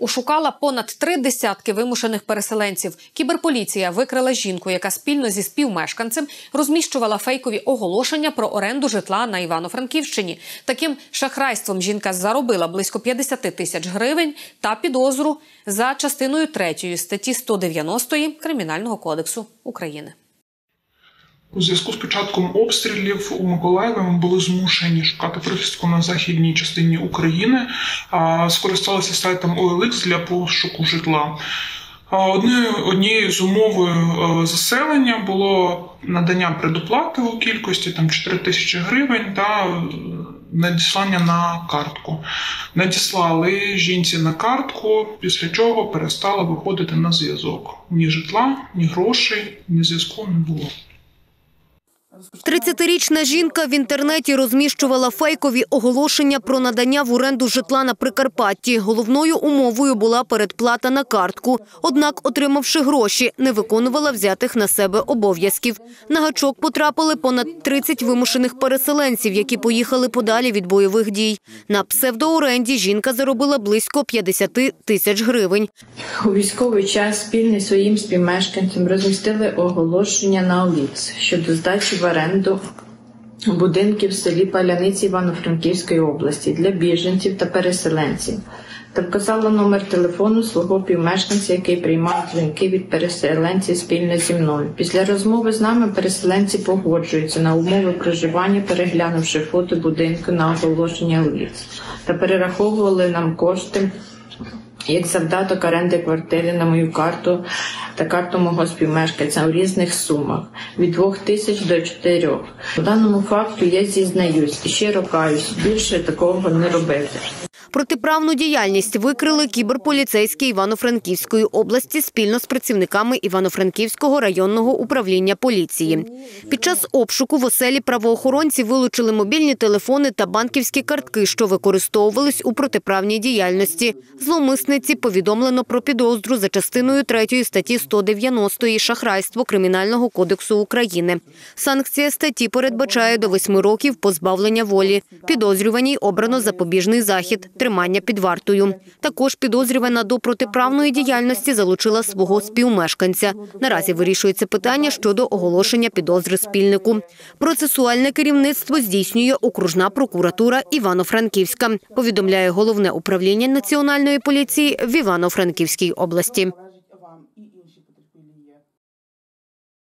Ушукала понад три десятки вимушених переселенців. Кіберполіція викрила жінку, яка спільно зі співмешканцем розміщувала фейкові оголошення про оренду житла на Івано-Франківщині. Таким шахрайством жінка заробила близько 50 тисяч гривень та підозру за частиною 3 статті 190 Кримінального кодексу України. У зв'язку з початком обстрілів у Миколаєві ми були змушені шукати прихистку на західній частині України, а скористалися сайтом OLX для пошуку житла. Однією з умовою е, заселення було надання предоплати у кількості там 4 тисячі гривень та надіслання на картку. Надіслали жінці на картку, після чого перестала виходити на зв'язок. Ні житла, ні грошей, ні зв'язку не було. 30-річна жінка в інтернеті розміщувала фейкові оголошення про надання в оренду житла на Прикарпатті. Головною умовою була передплата на картку. Однак, отримавши гроші, не виконувала взятих на себе обов'язків. На гачок потрапили понад 30 вимушених переселенців, які поїхали подалі від бойових дій. На псевдооренді жінка заробила близько 50 тисяч гривень. У військовий час спільно зі своїм співмешканцем розмістили оголошення на Олікс щодо здачі в оренду будинків в селі Паляниці Івано-Франківської області для біженців та переселенців та вказала номер телефону свого півмешканця, який приймав дзвінки від переселенців спільно зі мною. Після розмови з нами переселенці погоджуються на умови проживання, переглянувши фото будинку на оголошення Олікс та перераховували нам кошти як завдаток оренди квартири на мою карту та карту мого співмешканця у різних сумах від 2 тисяч до 4. У даному факту я зізнаюсь і щиро каюсь, більше такого не робити. Протиправну діяльність викрили кіберполіцейські Івано-Франківської області спільно з працівниками Івано-Франківського районного управління поліції. Під час обшуку в оселі правоохоронці вилучили мобільні телефони та банківські картки, що використовувались у протиправній діяльності. Зловмисниці повідомлено про підозру за частиною 3 статті 190 шахрайство Кримінального кодексу України. Санкція статті передбачає до 8 років позбавлення волі. Підозрюваній обрано запобіжний захід тримання під вартою. Також підозрювана до протиправної діяльності залучила свого співмешканця. Наразі вирішується питання щодо оголошення підозри спільнику. Процесуальне керівництво здійснює окружна прокуратура Івано-Франківська. Повідомляє головне управління національної поліції в Івано-Франківській області.